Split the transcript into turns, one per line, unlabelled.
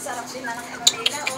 sarap din na ng ano nila, oh.